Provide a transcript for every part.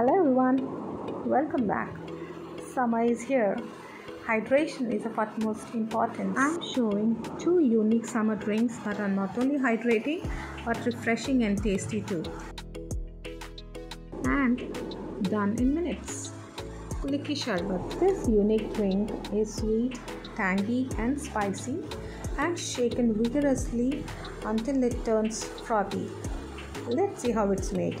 Hello everyone, welcome back. Summer is here. Hydration is of utmost importance. I'm showing two unique summer drinks that are not only hydrating but refreshing and tasty too. And done in minutes. Kulukki Sharbath. This unique drink is sweet, tangy, and spicy and shaken vigorously until it turns frothy. Let's see how it's made.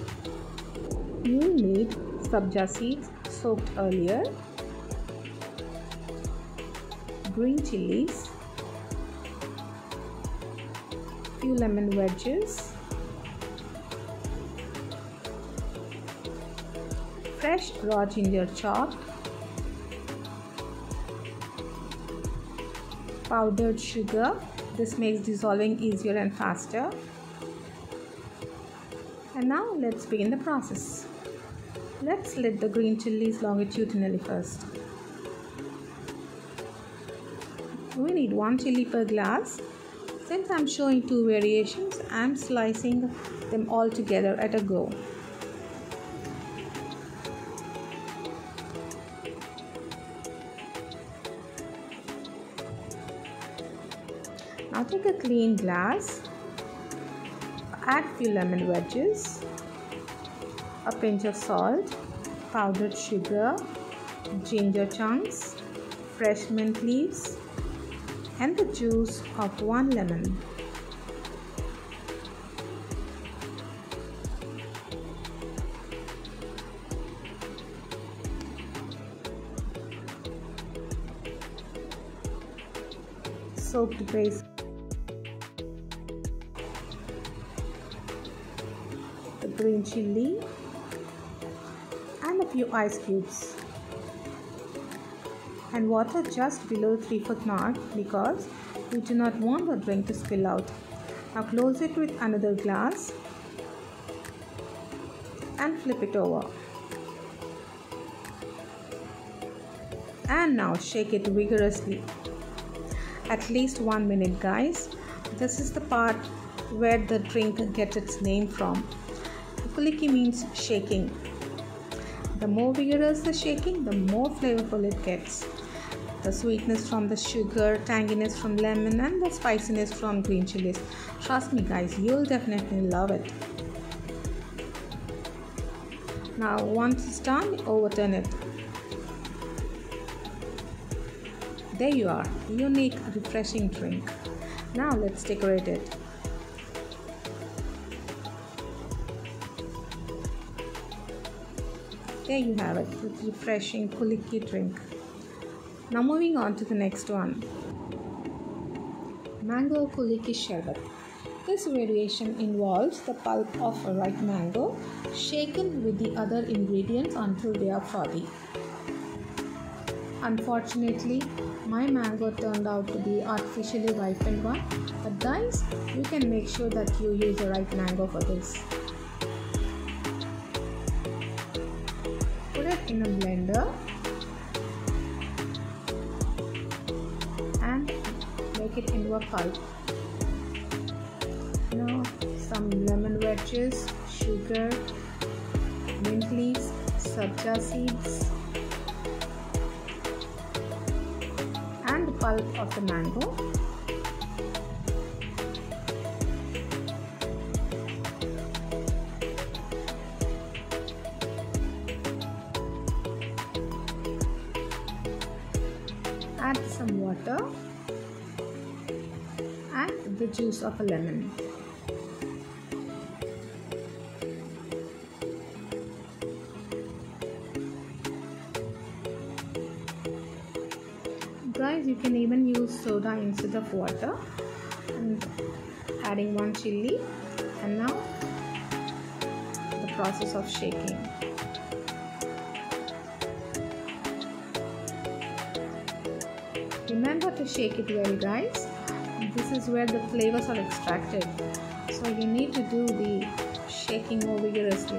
You need sabja seeds soaked earlier, green chilies, few lemon wedges, fresh raw ginger chopped, powdered sugar. This makes dissolving easier and faster. And now let's begin the process. Let's slit the green chilies longitudinally first. We need one chili per glass. Since I'm showing two variations, I'm slicing them all together at a go. Now take a clean glass, add few lemon wedges, a pinch of salt, powdered sugar, ginger chunks, fresh mint leaves, and the juice of one lemon. Soaked base the green chili few ice cubes and water just below 3 foot mark because we do not want the drink to spill out. Now close it with another glass and flip it over. And now shake it vigorously. At least one minute guys. This is the part where the drink gets its name from. Kulukki means shaking. The more vigorous the shaking, the more flavorful it gets. The sweetness from the sugar, tanginess from lemon, and the spiciness from green chilies. Trust me, guys, you'll definitely love it. Now, once it's done, overturn it. There you are, unique, refreshing drink. Now, let's decorate it. There you have it, refreshing kulukki drink. Now moving on to the next one. Mango kulukki sherbet. This variation involves the pulp of a ripe mango shaken with the other ingredients until they are frothy. Unfortunately, my mango turned out to be artificially ripened one, but guys, you can make sure that you use the right mango for this. In a blender and make it into a pulp. Now some lemon wedges, sugar, mint leaves, sabja seeds and the pulp of the mango. Add some water and the juice of a lemon. Guys, you can even use soda instead of water. And adding one chili, and now the process of shaking. Remember to shake it well, guys. This is where the flavors are extracted. So you need to do the shaking more vigorously.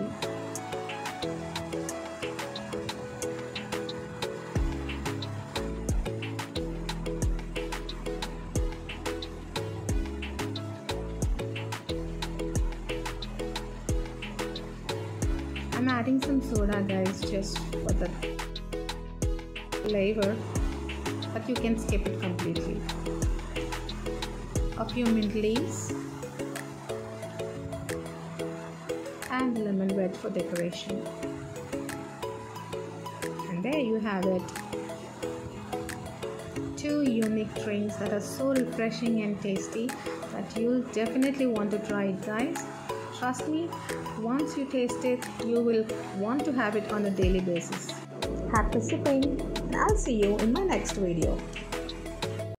I'm adding some soda guys just for the flavor but you can skip it completely. A few mint leaves and lemon wedge for decoration. And there you have it. Two unique drinks that are so refreshing and tasty that you'll definitely want to try it guys. Trust me once you taste it you will want to have it on a daily basis happy sipping and i'll see you in my next video